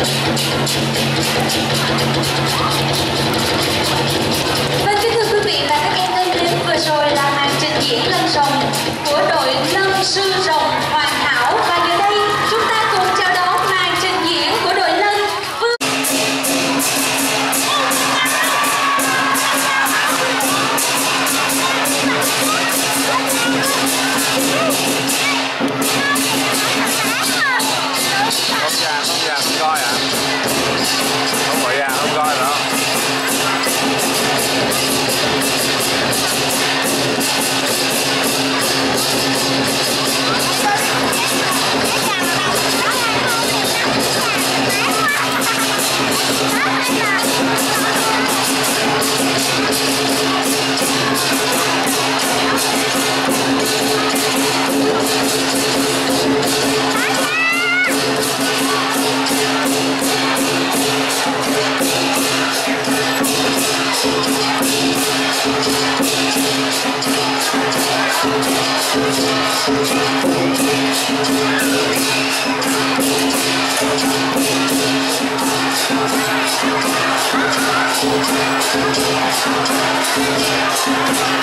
待ってください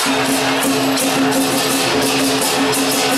Thank you.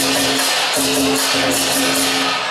Thank you.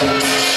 Thank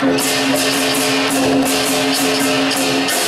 Thank you.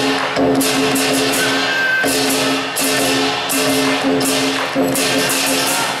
Thank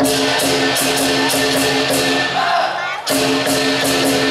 Thank you.